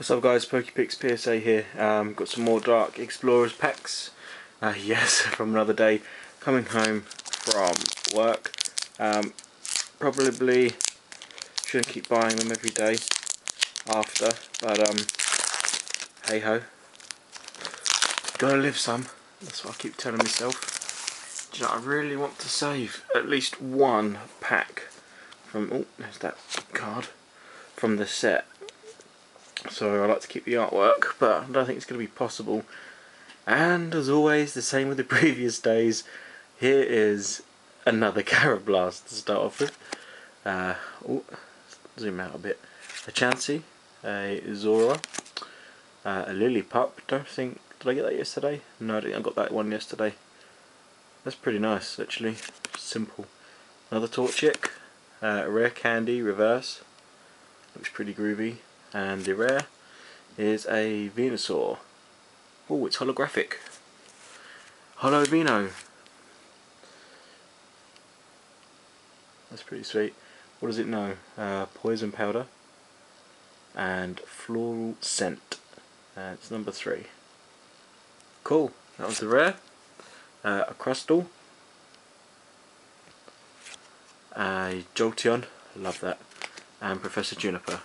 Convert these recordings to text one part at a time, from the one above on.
What's up guys, PokePics PSA here. Um, got some more Dark Explorers packs. Uh, yes, from another day. Coming home from work. Um, probably shouldn't keep buying them every day after, but um, hey ho. Gotta live some. That's what I keep telling myself. Do you know, I really want to save at least one pack from, oh, there's that card, from the set so I like to keep the artwork but I don't think it's going to be possible. And as always the same with the previous days. Here is another Karrablast to start off with. Uh, ooh, zoom out a bit. A Chansey, a Zorua, uh, a Lillipup, don't think, did I get that yesterday? No I I got that one yesterday. That's pretty nice actually, simple. Another Torchic, uh, a Rare Candy Reverse. Looks pretty groovy and the rare is a Venusaur. Oh, it's holographic. Holo Veno. That's pretty sweet. What does it know? Uh, poison powder and floral scent. Uh, it's number three. Cool. That was the rare. Uh, a Crustle. A Jolteon. Love that. And Professor Juniper.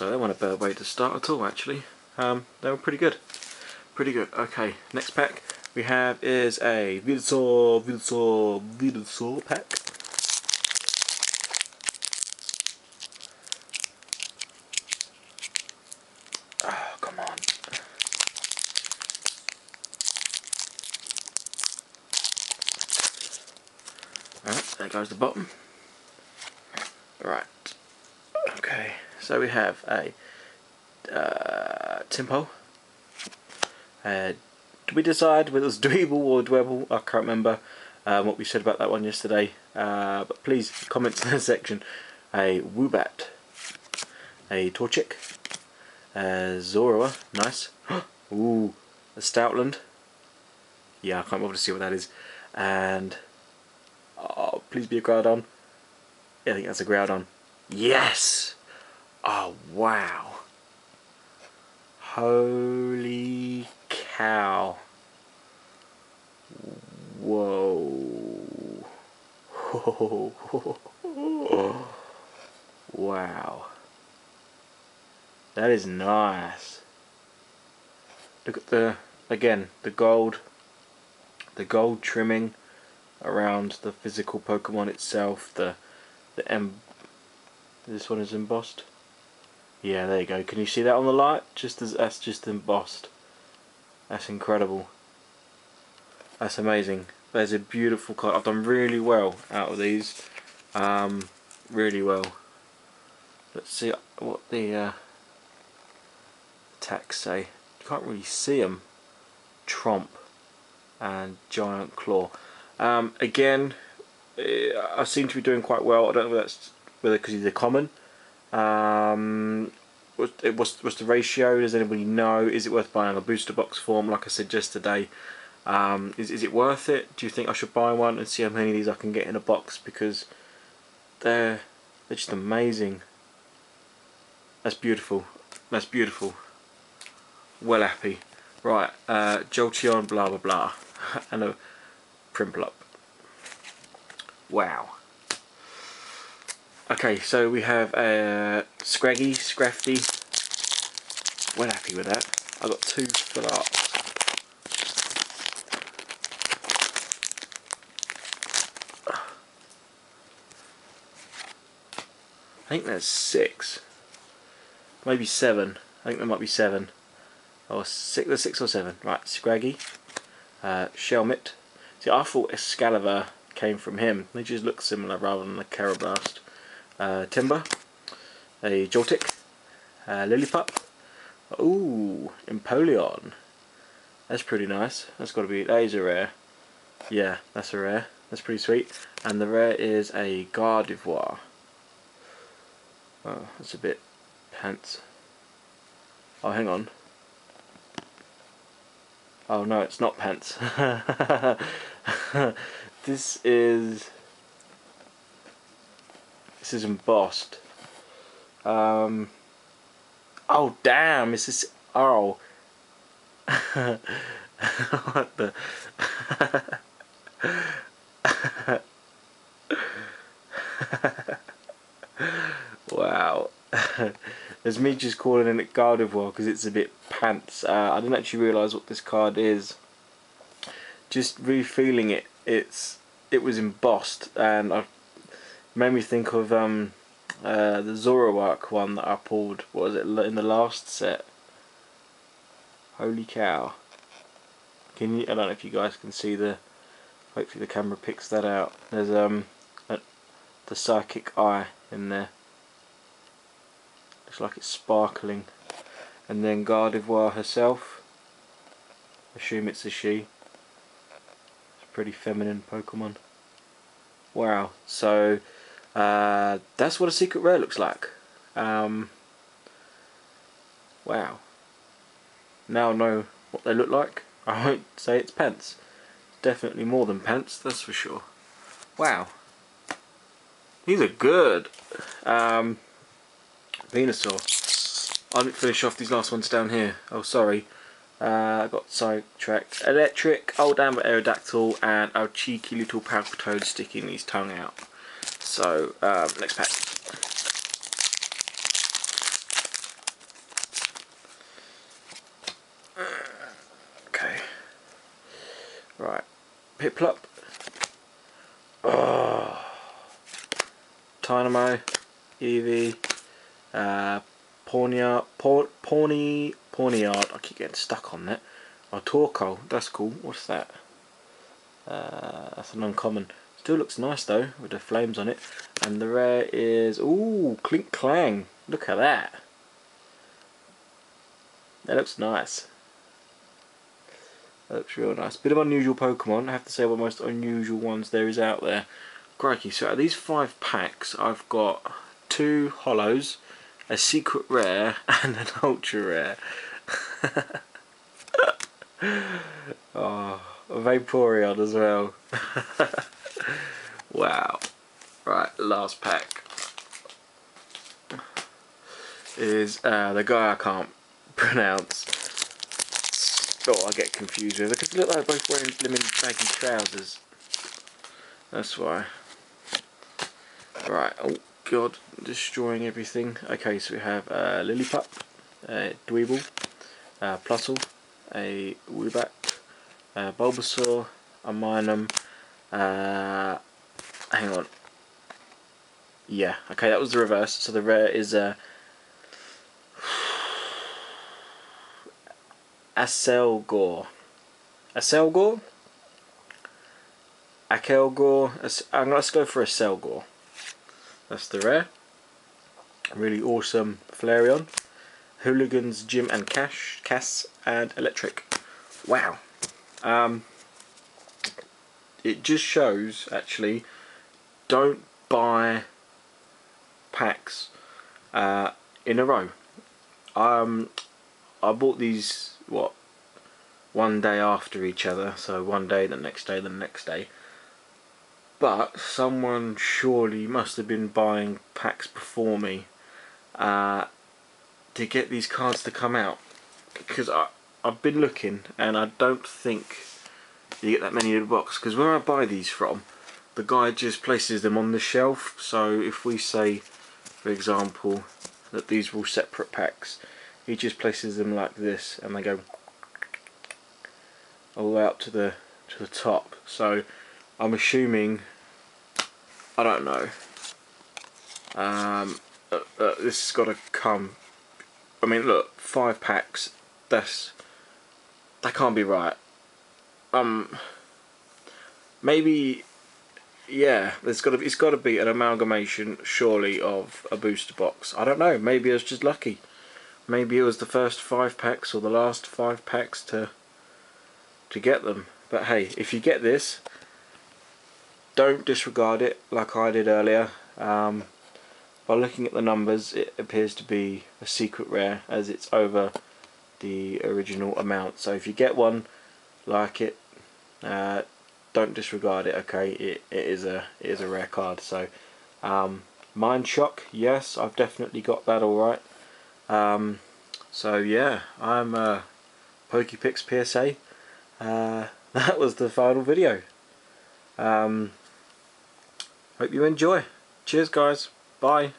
So they weren't a bad way to start at all actually. Um, they were pretty good. Pretty good. Okay, next pack we have is a Venusaur, Venusaur, Venusaur pack. Oh, come on. Alright, there goes the bottom. Right. Okay. So we have a uh. Uh, did we decide whether it was Dwebble or Dwebble? I can't remember um, what we said about that one yesterday. Uh, but please comment in the section. A Woobat. A Torchic. A Zorua. Nice. Ooh. A Stoutland. Yeah, I can't bother to see what that is. And... Oh, please be a Groudon. Yeah, I think that's a Groudon. Yes! Oh, wow. Holy cow. Whoa. wow. That is nice. Look at the, again, the gold, the gold trimming around the physical Pokemon itself, the, the em this one is embossed yeah, there you go. Can you see that on the light? Just as that's just embossed. That's incredible. That's amazing. There's a beautiful card. I've done really well out of these. Um, really well. Let's see what the uh, text say. You can't really see them. Tromp and Giant Claw. Um, again, eh, I seem to be doing quite well. I don't know whether that's whether because he's a common um, was, was the ratio? Does anybody know? Is it worth buying a booster box form? Like I said yesterday, um, is, is it worth it? Do you think I should buy one and see how many of these I can get in a box? Because they're, they're just amazing. That's beautiful. That's beautiful. Well happy. Right, uh, Jolteon, blah blah blah. and a Prinplup. Wow. Okay, so we have a uh, Scraggy, Scrafty. Well happy with that. I got two full art. I think there's six. Maybe seven. I think there might be seven. Or six, there's six or seven. Right, Scraggy, uh, Shelmet. See, I thought Escavalier came from him. They just look similar rather than the Karrablast uh, Timburr, a a Lillipup, ooh, Empoleon. That's pretty nice. That's got to be, that is a rare. Yeah, that's a rare. That's pretty sweet. And the rare is a Gardevoir. Oh, that's a bit pants. Oh, hang on. Oh no, it's not pants. this is this is embossed. Um, Oh damn! Is this? Oh. what the? wow. There's me just calling it Gardevoir because it's a bit pants. Uh, I didn't actually realise what this card is. Just re-feeling it, it's it was embossed and I made me think of um, uh, the Zoroark one that I pulled. What was it in the last set? Holy cow! Can you? I don't know if you guys can see the. Hopefully the camera picks that out. There's um a, the psychic eye in there. Looks like it's sparkling. And then Gardevoir herself. Assume it's a she. It's a pretty feminine Pokemon. Wow. So uh, that's what a secret rare looks like. Um, wow. Now I know what they look like. I won't say it's pence. Definitely more than pence, that's for sure. Wow. These are good. Um, Venusaur. I didn't finish off these last ones down here. Oh, sorry. Uh, I got sidetracked. Electric, Old Amber Aerodactyl, and our cheeky little Palpitoad sticking his tongue out. So, um, next pack. Okay. Right. Piplup. Oh. Tynamo. Eevee. Uh. Pawniard. I keep getting stuck on that. Oh, Torkoal. That's cool. What's that? Uh, that's an uncommon. Still looks nice though, with the flames on it. And the rare is, ooh, Klinklang. Look at that. That looks nice. That looks real nice. Bit of unusual Pokemon. I have to say one of the most unusual ones there is out there. Crikey, so out of these five packs, I've got two hollows, a secret rare, and an ultra rare. oh, a Vaporeon as well. Wow. Right, last pack is uh, the guy I can't pronounce. Oh, I get confused with it because they look like they're both wearing blimmin' baggy trousers. That's why. Right, oh god, destroying everything. Okay, so we have uh, Lillipup, a Dwebble, uh, Plusle, a Woobat, uh, Bulbasaur, a Minun, uh, hang on. Yeah, okay, that was the reverse. So the rare is a uh, Aselgor. Aselgor? Akelgor. I'm going to go for Aselgor. That's the rare. Really awesome Flareon. Hooligans, Jim and Cash, Cass, and Electric. Wow. Um, it just shows, actually, don't buy packs uh, in a row. Um, I bought these what one day after each other, so one day, the next day, the next day. But someone surely must have been buying packs before me uh, to get these cards to come out because I I've been looking and I don't think you get that many in a box because where I buy these from the guy just places them on the shelf. So if we say for example that these are all separate packs he just places them like this and they go all the way up to the to the top. So I'm assuming I don't know um, uh, uh, this has got to come I mean look five packs that's that can't be right. Um maybe yeah, there's got to it's got to be an amalgamation, surely, of a booster box. I don't know. Maybe I was just lucky. Maybe it was the first five packs or the last five packs to to get them. But hey, if you get this, don't disregard it like I did earlier. Um, by looking at the numbers, it appears to be a secret rare as it's over the original amount. So if you get one, like it, uh, don't disregard it okay? It, it is a it is a rare card so um, mind shock yes I've definitely got that alright. Um, so yeah I'm uh, Pokepics PSA uh, that was the final video. Um, hope you enjoy. Cheers guys. Bye.